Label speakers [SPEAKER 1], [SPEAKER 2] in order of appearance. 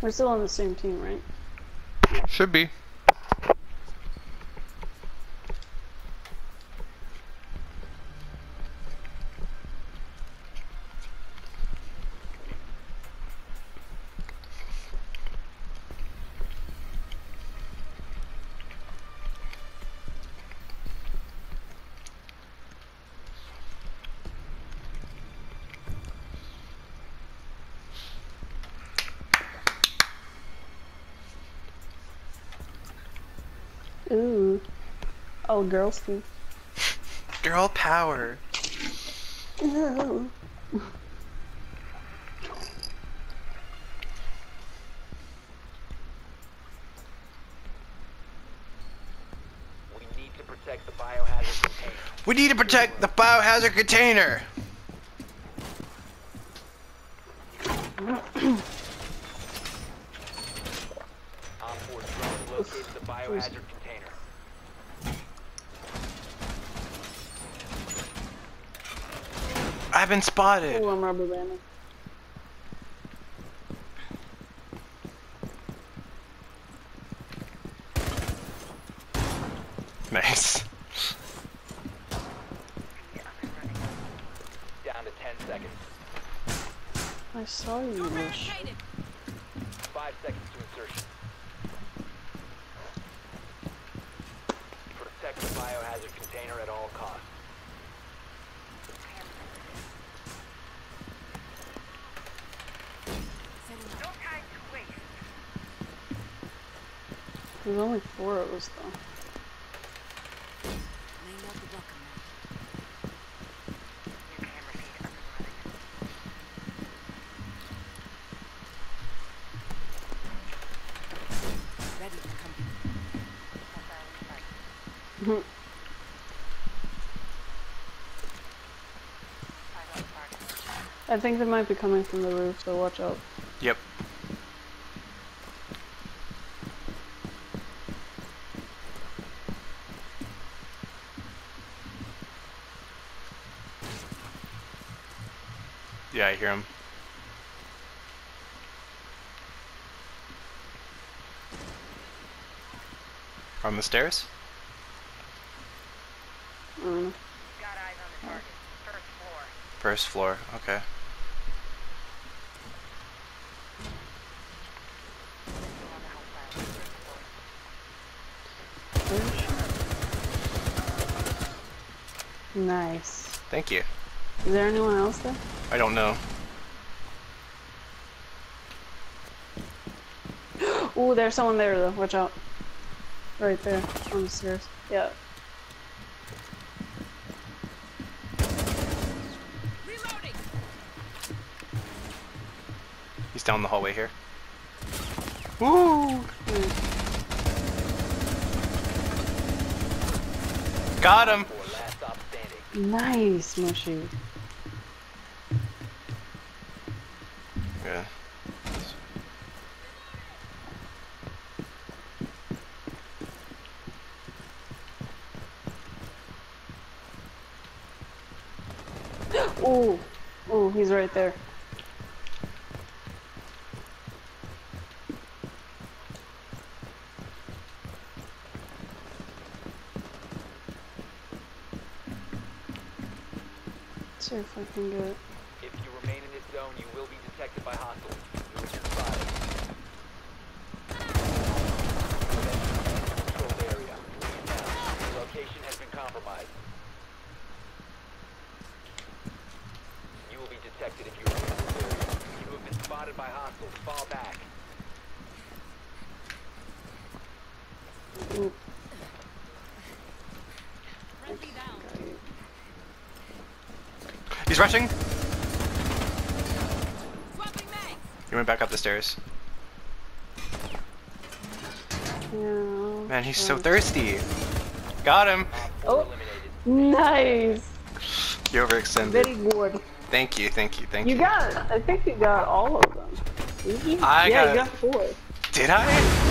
[SPEAKER 1] We're still on the same team, right?
[SPEAKER 2] Should be.
[SPEAKER 1] Ooh. Oh, girls team.
[SPEAKER 2] Girl power.
[SPEAKER 1] Ooh.
[SPEAKER 3] We need to protect the biohazard container.
[SPEAKER 2] We need to protect the biohazard container. We need to protect the biohazard container.
[SPEAKER 3] On board drone located the biohazard container.
[SPEAKER 2] I've been spotted.
[SPEAKER 1] Ooh, I'm rubber banding.
[SPEAKER 2] Nice.
[SPEAKER 3] Down to 10 seconds.
[SPEAKER 1] I saw you, Wish.
[SPEAKER 3] Five seconds to insertion. Protect the biohazard container at all costs.
[SPEAKER 1] There's only four of us, though. I think they might be coming from the roof, so watch out.
[SPEAKER 2] Yep. Yeah, I hear him. On the stairs?
[SPEAKER 1] I.
[SPEAKER 4] Got eyes on the target. First floor.
[SPEAKER 2] First floor, okay.
[SPEAKER 4] On the outside. First floor.
[SPEAKER 1] Nice.
[SPEAKER 2] Thank you.
[SPEAKER 1] Is there anyone else there?
[SPEAKER 2] I don't know.
[SPEAKER 1] Ooh, there's someone there though. Watch out. Right there on the stairs. Yeah.
[SPEAKER 2] He's down the hallway here. Woo! Got him!
[SPEAKER 1] Nice, Mooshy.
[SPEAKER 2] Yeah.
[SPEAKER 1] Ooh. Ooh, he's right there. See if I can get.
[SPEAKER 3] If you remain in this zone, you will be detected by hostiles. You will be spotted. Controlled area. Your location has been compromised. You will be detected if you remain in this area. You have been spotted by hostiles. Fall back.
[SPEAKER 1] Ooh.
[SPEAKER 2] He's rushing! He went back up the stairs.
[SPEAKER 1] Yeah.
[SPEAKER 2] Man, he's so thirsty. Got him!
[SPEAKER 1] Oh. Nice.
[SPEAKER 2] You overextended.
[SPEAKER 1] Very good.
[SPEAKER 2] Thank you, thank you, thank
[SPEAKER 1] You
[SPEAKER 2] you.
[SPEAKER 1] got. I think you got all of them.
[SPEAKER 2] I
[SPEAKER 1] yeah,
[SPEAKER 2] got-
[SPEAKER 1] you got four.
[SPEAKER 2] Did I?